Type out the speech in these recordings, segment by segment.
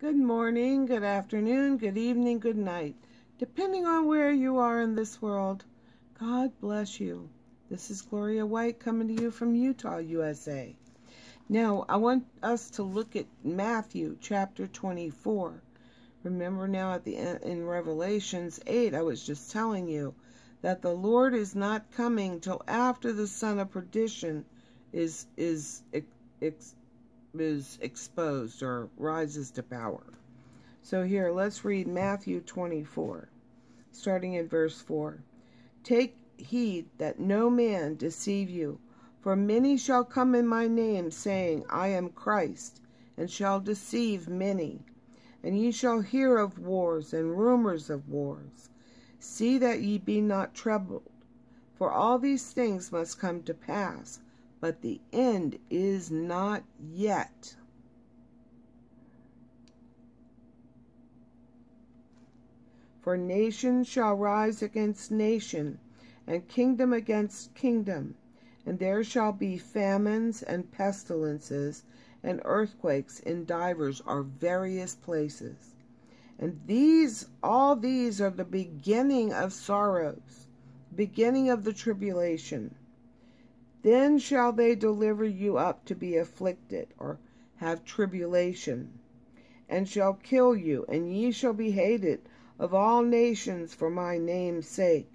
Good morning, good afternoon, good evening, good night. Depending on where you are in this world, God bless you. This is Gloria White coming to you from Utah, USA. Now, I want us to look at Matthew chapter 24. Remember now at the in Revelations 8, I was just telling you that the Lord is not coming till after the son of perdition is is ex, is exposed or rises to power. So here, let's read Matthew 24, starting in verse 4. Take heed that no man deceive you, for many shall come in my name, saying, I am Christ, and shall deceive many. And ye shall hear of wars and rumors of wars. See that ye be not troubled, for all these things must come to pass, but the end is not yet. For nation shall rise against nation, and kingdom against kingdom, and there shall be famines and pestilences and earthquakes in divers or various places. And these, all these are the beginning of sorrows, beginning of the tribulation. Then shall they deliver you up to be afflicted, or have tribulation, and shall kill you, and ye shall be hated of all nations for my name's sake.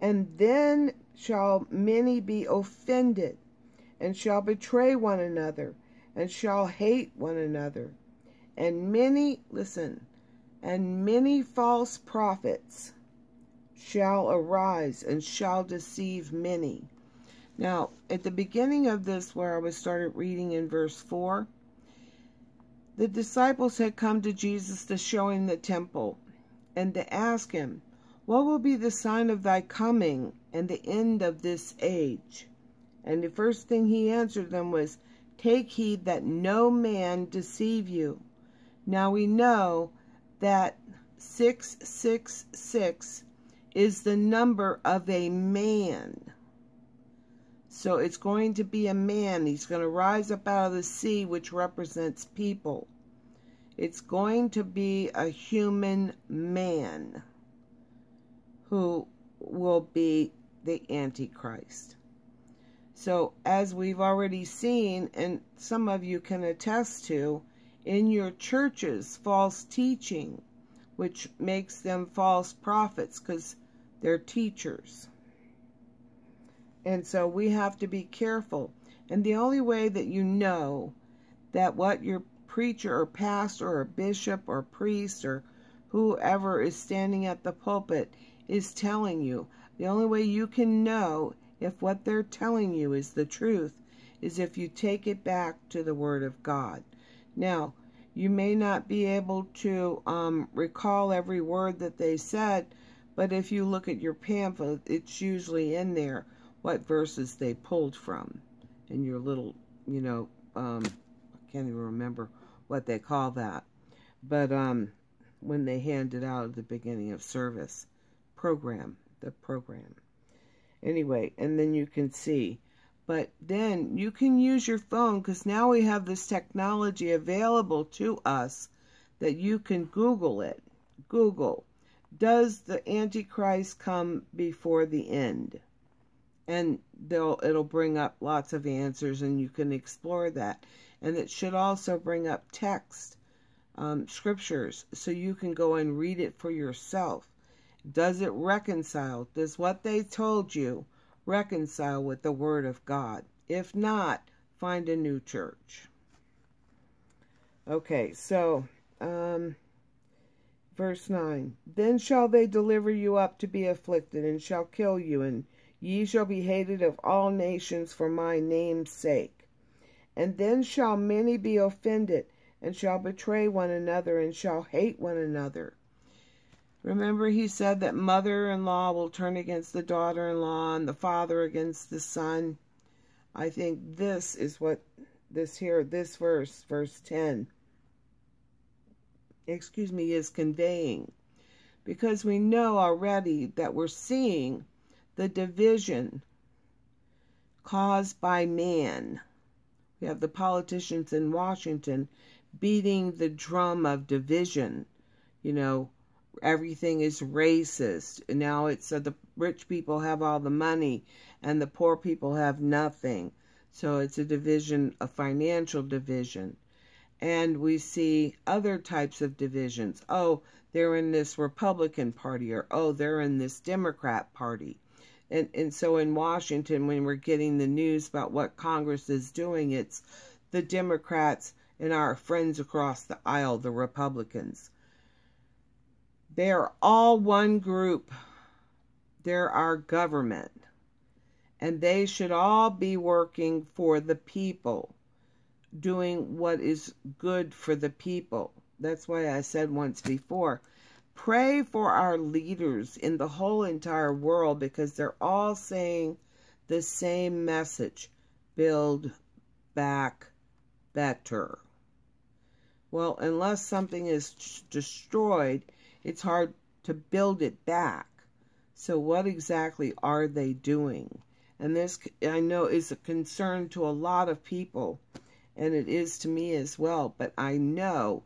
And then shall many be offended, and shall betray one another, and shall hate one another. And many, listen, and many false prophets shall arise, and shall deceive many. Now, at the beginning of this, where I was started reading in verse 4, the disciples had come to Jesus to show him the temple and to ask him, What will be the sign of thy coming and the end of this age? And the first thing he answered them was, Take heed that no man deceive you. Now we know that 666 is the number of a man. So it's going to be a man. He's going to rise up out of the sea, which represents people. It's going to be a human man who will be the Antichrist. So, as we've already seen, and some of you can attest to, in your churches, false teaching, which makes them false prophets because they're teachers. And so we have to be careful. And the only way that you know that what your preacher or pastor or bishop or priest or whoever is standing at the pulpit is telling you, the only way you can know if what they're telling you is the truth is if you take it back to the Word of God. Now, you may not be able to um, recall every word that they said, but if you look at your pamphlet, it's usually in there what verses they pulled from in your little, you know, um, I can't even remember what they call that. But um, when they hand it out at the beginning of service, program, the program. Anyway, and then you can see. But then you can use your phone because now we have this technology available to us that you can Google it. Google, does the Antichrist come before the end? And they'll it'll bring up lots of answers and you can explore that. And it should also bring up text um, scriptures so you can go and read it for yourself. Does it reconcile? Does what they told you reconcile with the word of god? If not find a new church. Okay so um, verse 9 then shall they deliver you up to be afflicted and shall kill you and Ye shall be hated of all nations for my name's sake. And then shall many be offended, and shall betray one another, and shall hate one another. Remember, he said that mother in law will turn against the daughter in law, and the father against the son. I think this is what this here, this verse, verse 10, excuse me, is conveying. Because we know already that we're seeing the division caused by man. We have the politicians in Washington beating the drum of division. You know, everything is racist. Now it's uh, the rich people have all the money and the poor people have nothing. So it's a division, a financial division. And we see other types of divisions. Oh, they're in this Republican Party, or oh, they're in this Democrat Party. And, and so in Washington, when we're getting the news about what Congress is doing, it's the Democrats and our friends across the aisle, the Republicans. They're all one group. They're our government. And they should all be working for the people, doing what is good for the people. That's why I said once before pray for our leaders in the whole entire world because they're all saying the same message build back better. Well, unless something is destroyed, it's hard to build it back. So what exactly are they doing? And this, I know, is a concern to a lot of people, and it is to me as well, but I know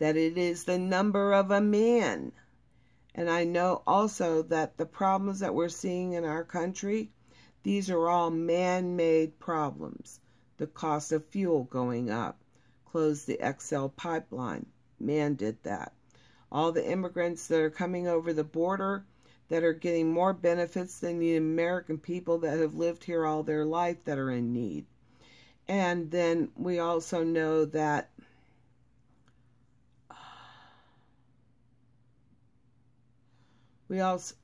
that it is the number of a man. And I know also that the problems that we're seeing in our country, these are all man-made problems. The cost of fuel going up, closed the XL pipeline, man did that all the immigrants that are coming over the border that are getting more benefits than the American people that have lived here all their life that are in need. And then we also know that we also